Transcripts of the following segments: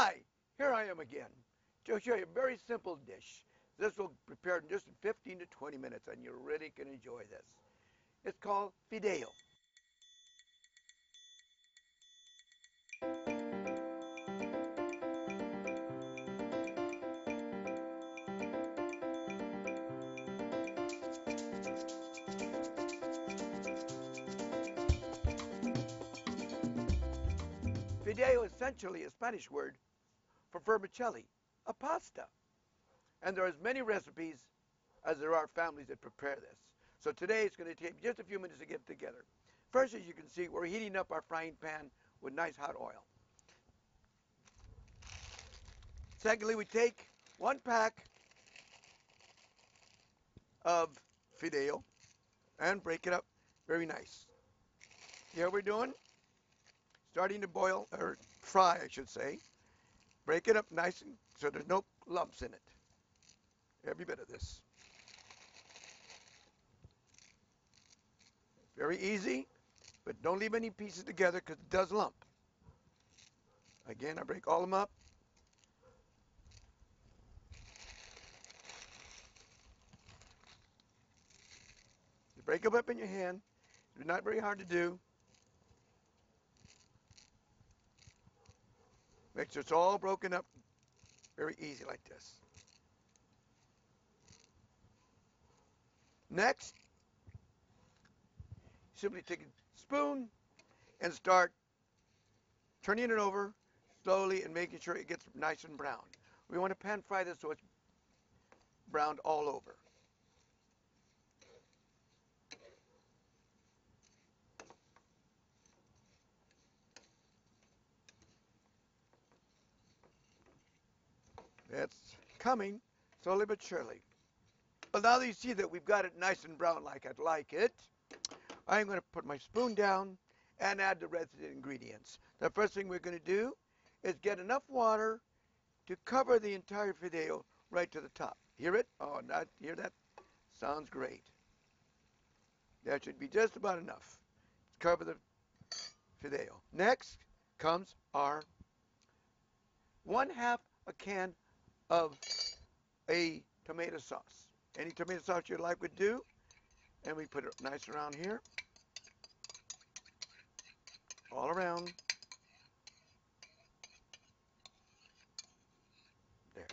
Hi, here I am again to show you a very simple dish. This will be prepared in just 15 to 20 minutes and you really can enjoy this. It's called fideo. Fideo essentially a Spanish word for vermicelli, a pasta. And there are as many recipes as there are families that prepare this. So today it's going to take just a few minutes to get together. First, as you can see, we're heating up our frying pan with nice hot oil. Secondly, we take one pack of fideo and break it up very nice. Here we're doing starting to boil, or fry, I should say. Break it up nice and so there's no lumps in it. Every bit of this. Very easy, but don't leave any pieces together because it does lump. Again, I break all of them up. You break them up in your hand. It's not very hard to do. Make sure it's all broken up very easy like this. Next, simply take a spoon and start turning it over slowly and making sure it gets nice and brown. We want to pan fry this so it's browned all over. It's coming slowly but surely. But now that you see that we've got it nice and brown like I'd like it, I'm going to put my spoon down and add the rest of the ingredients. The first thing we're going to do is get enough water to cover the entire fideo right to the top. Hear it? Oh, not hear that? Sounds great. That should be just about enough to cover the fideo. Next comes our one half a can of a tomato sauce. Any tomato sauce you like would do. And we put it nice around here. All around. There.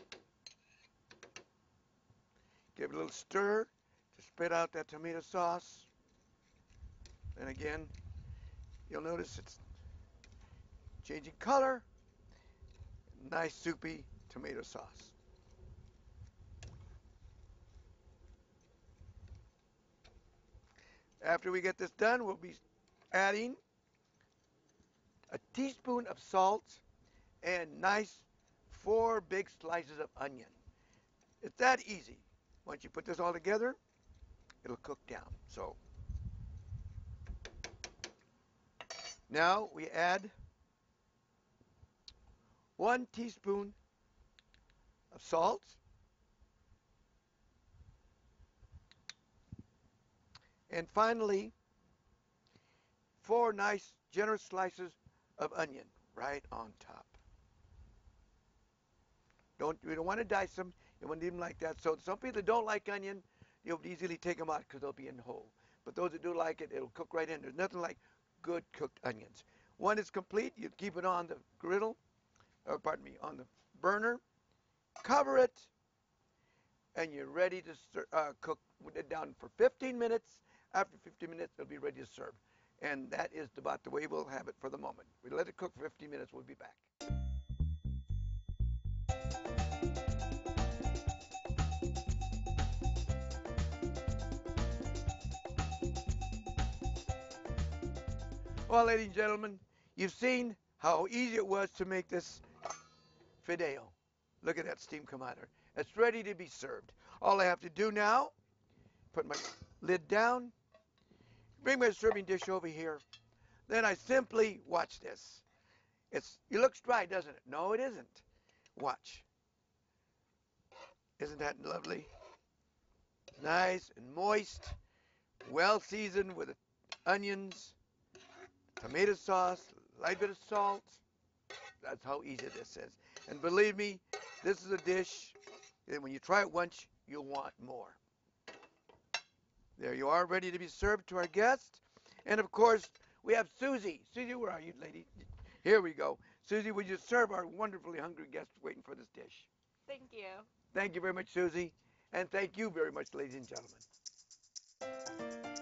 Give it a little stir to spit out that tomato sauce. And again, you'll notice it's changing color. Nice soupy tomato sauce. After we get this done, we'll be adding a teaspoon of salt and nice four big slices of onion. It's that easy. Once you put this all together, it'll cook down. So now we add one teaspoon of salt, and finally, four nice generous slices of onion right on top. Don't you don't want to dice them. You want to leave them like that. So some people that don't like onion, you'll easily take them out because they'll be in whole. But those that do like it, it'll cook right in. There's nothing like good cooked onions. When it's complete, you keep it on the griddle, or pardon me, on the burner, cover it, and you're ready to uh, cook it down for 15 minutes. After 15 minutes, it'll be ready to serve. And that is about the way we'll have it for the moment. We let it cook for 15 minutes. We'll be back. Well, ladies and gentlemen, you've seen how easy it was to make this fideo. Look at that steam of It's ready to be served. All I have to do now, put my lid down, bring my serving dish over here. Then I simply watch this. It's it looks dry, doesn't it? No, it isn't. Watch. Isn't that lovely? Nice and moist, well seasoned with onions, tomato sauce, light bit of salt. That's how easy this is. And believe me, this is a dish that when you try it once, you'll want more. There you are, ready to be served to our guests. And of course, we have Susie. Susie, where are you, lady? Here we go. Susie, would you serve our wonderfully hungry guests waiting for this dish? Thank you. Thank you very much, Susie. And thank you very much, ladies and gentlemen.